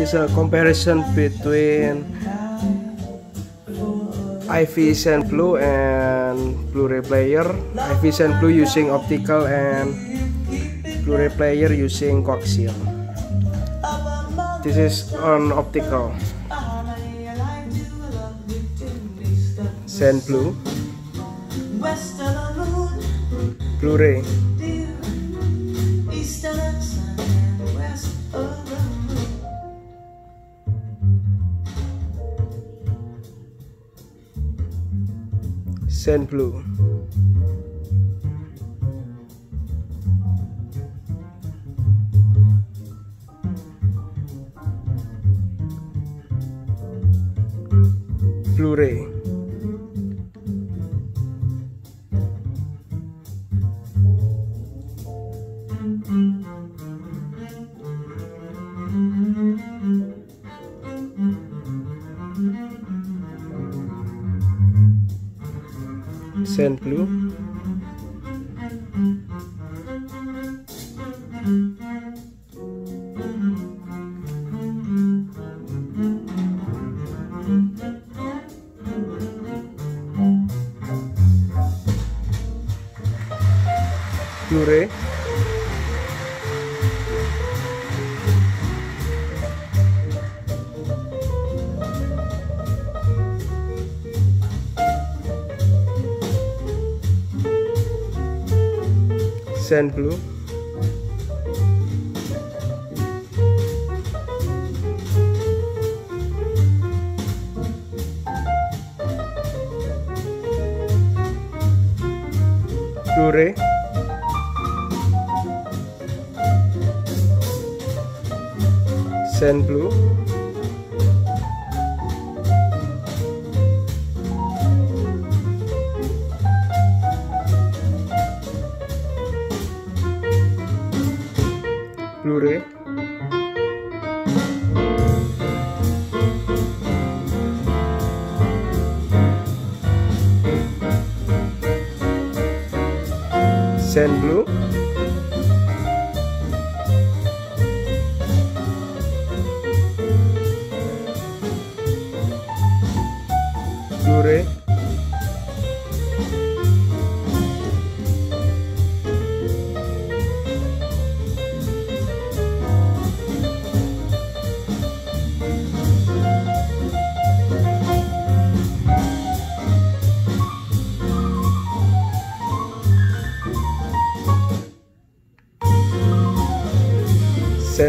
this is a comparison between iVision Blue and Blu-ray player. iVision Blue using optical and Blu-ray player using coaxial. This is on optical. Zen Blue. Blu-ray. sand blue Blu-ray mm -hmm. Saint Blue. Blue ray sand blue. Dure. Sand blue. Blu-ray. Zen Blue.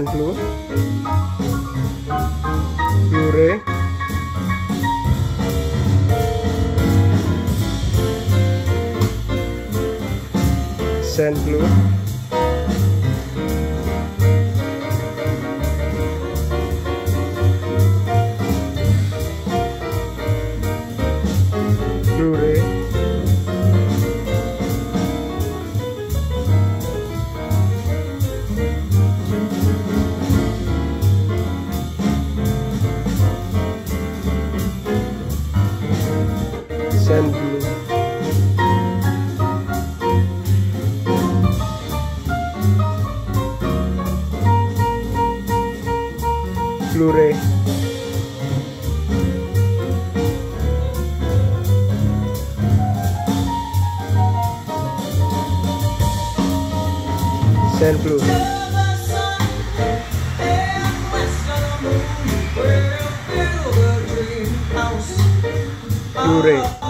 Zen Blue. Blu-ray. Zen Blue. Blu-ray. Zen Blue. Blu-ray.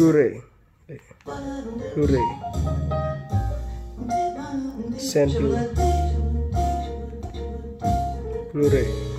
Lure Lure sendu, Lure Lure